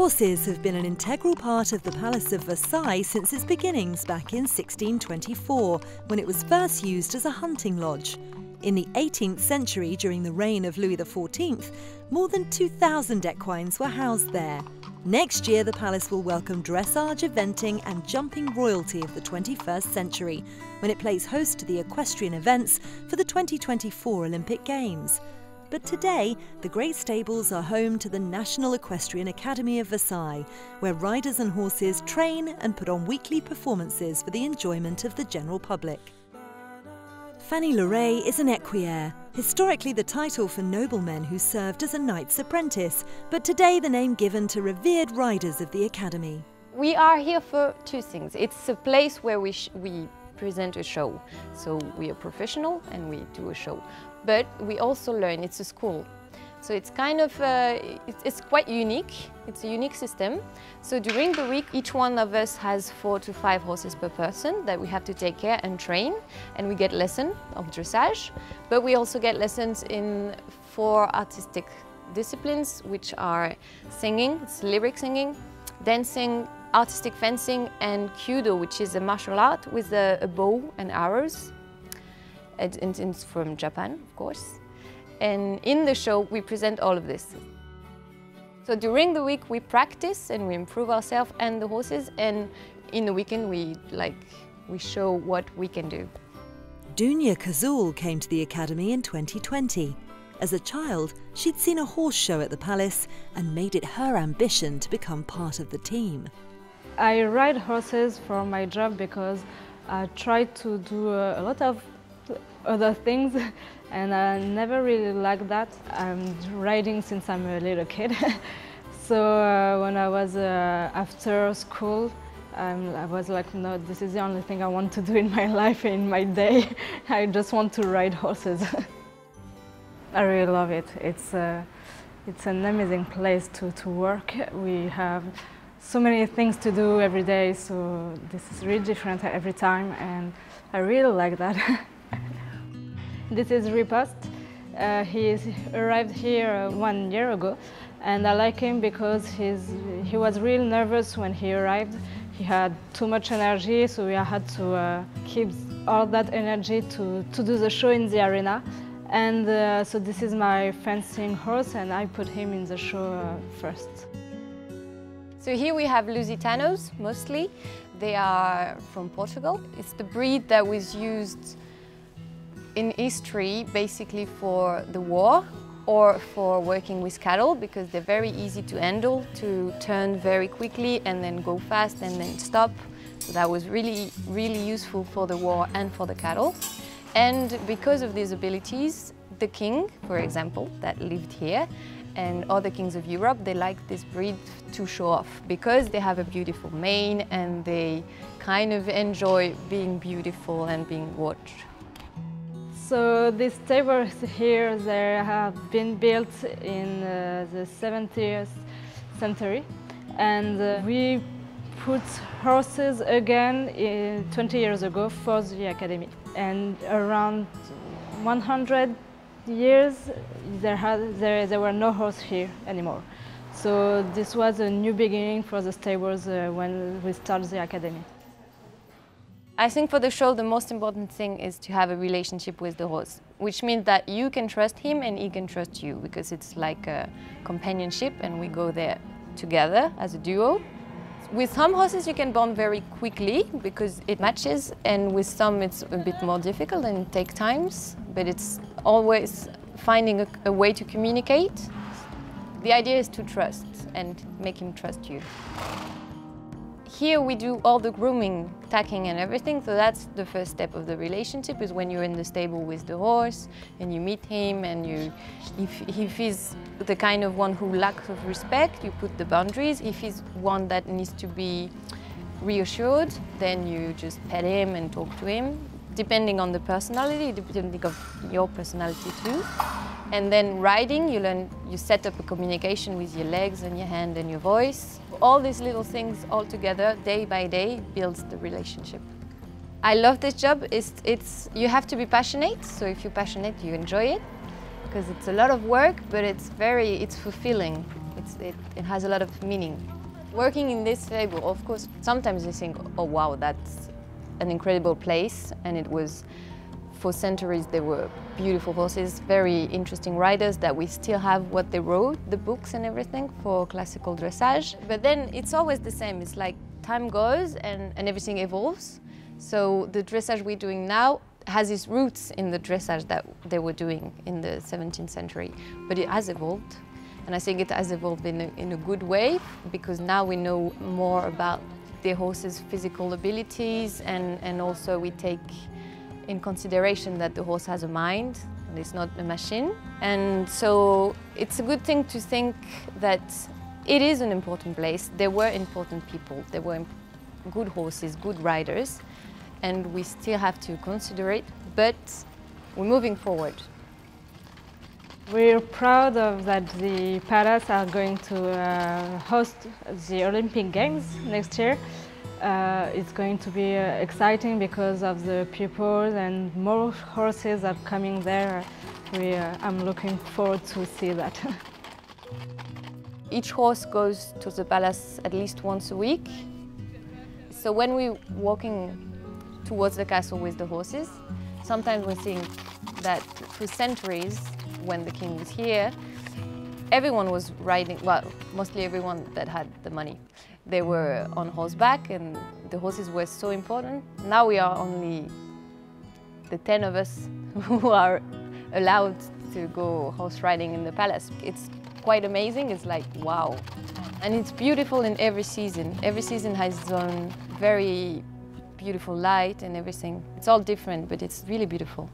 Horses have been an integral part of the Palace of Versailles since its beginnings back in 1624, when it was first used as a hunting lodge. In the 18th century, during the reign of Louis XIV, more than 2,000 equines were housed there. Next year, the palace will welcome dressage, eventing, and jumping royalty of the 21st century when it plays host to the equestrian events for the 2024 Olympic Games. But today, the Great Stables are home to the National Equestrian Academy of Versailles, where riders and horses train and put on weekly performances for the enjoyment of the general public. Fanny Leray is an écuyère, historically the title for noblemen who served as a knight's apprentice, but today the name given to revered riders of the academy. We are here for two things. It's a place where we, we present a show. So we are professional and we do a show but we also learn, it's a school. So it's kind of, uh, it's, quite unique, it's a unique system. So during the week, each one of us has four to five horses per person that we have to take care and train, and we get lesson of dressage, but we also get lessons in four artistic disciplines, which are singing, it's lyric singing, dancing, artistic fencing, and Kyudo, which is a martial art with a, a bow and arrows. It's from Japan, of course. And in the show, we present all of this. So during the week, we practice and we improve ourselves and the horses. And in the weekend, we like we show what we can do. Dunya Kazul came to the academy in 2020. As a child, she'd seen a horse show at the palace and made it her ambition to become part of the team. I ride horses for my job because I try to do a lot of other things and I never really liked that. I'm riding since I'm a little kid. so uh, when I was uh, after school, um, I was like, no, this is the only thing I want to do in my life, in my day. I just want to ride horses. I really love it. It's, uh, it's an amazing place to, to work. We have so many things to do every day, so this is really different every time, and I really like that. This is Riposte. Uh, he arrived here uh, one year ago and I like him because he's, he was real nervous when he arrived. He had too much energy so we had to uh, keep all that energy to, to do the show in the arena. And uh, so this is my fencing horse and I put him in the show uh, first. So here we have Lusitanos mostly. They are from Portugal. It's the breed that was used in history basically for the war or for working with cattle because they're very easy to handle, to turn very quickly and then go fast and then stop. So that was really, really useful for the war and for the cattle. And because of these abilities, the king, for example, that lived here, and other kings of Europe, they like this breed to show off because they have a beautiful mane and they kind of enjoy being beautiful and being watched. So these tables here, they have been built in uh, the 17th century and uh, we put horses again in 20 years ago for the academy. And around 100 years, there, had, there, there were no horses here anymore. So this was a new beginning for the stables uh, when we started the academy. I think for the show, the most important thing is to have a relationship with the horse, which means that you can trust him and he can trust you because it's like a companionship and we go there together as a duo. With some horses you can bond very quickly because it matches and with some it's a bit more difficult and it takes times, but it's always finding a, a way to communicate. The idea is to trust and make him trust you. Here we do all the grooming, tacking and everything, so that's the first step of the relationship is when you're in the stable with the horse and you meet him and you, if, if he's the kind of one who lacks of respect, you put the boundaries. If he's one that needs to be reassured, then you just pet him and talk to him, depending on the personality, depending on your personality too. And then riding, you learn, you set up a communication with your legs and your hand and your voice. All these little things all together, day by day, builds the relationship. I love this job. It's, it's, you have to be passionate, so if you're passionate, you enjoy it, because it's a lot of work, but it's very, it's fulfilling. It's, it, it has a lot of meaning. Working in this stable, of course, sometimes you think, oh wow, that's an incredible place, and it was for centuries they were beautiful horses, very interesting riders that we still have what they wrote, the books and everything for classical dressage. But then it's always the same. It's like time goes and, and everything evolves. So the dressage we're doing now has its roots in the dressage that they were doing in the 17th century, but it has evolved. And I think it has evolved in a, in a good way because now we know more about the horse's physical abilities and, and also we take in consideration that the horse has a mind and it's not a machine. And so it's a good thing to think that it is an important place. There were important people, there were good horses, good riders, and we still have to consider it, but we're moving forward. We're proud of that the Palace are going to uh, host the Olympic Games next year. Uh, it's going to be uh, exciting because of the pupils and more horses are coming there. We, uh, I'm looking forward to see that. Each horse goes to the palace at least once a week. So when we're walking towards the castle with the horses, sometimes we think that for centuries, when the king was here, everyone was riding, well, mostly everyone that had the money. They were on horseback and the horses were so important. Now we are only the 10 of us who are allowed to go horse riding in the palace. It's quite amazing, it's like, wow. And it's beautiful in every season. Every season has its own very beautiful light and everything. It's all different, but it's really beautiful.